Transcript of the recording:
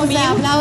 Applausi, applausi.